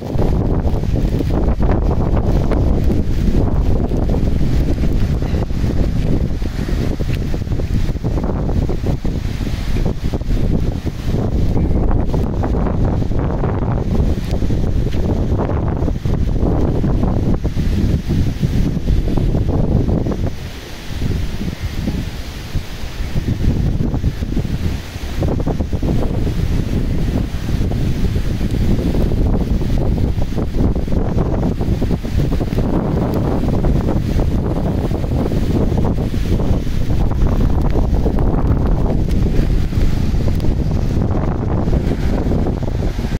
you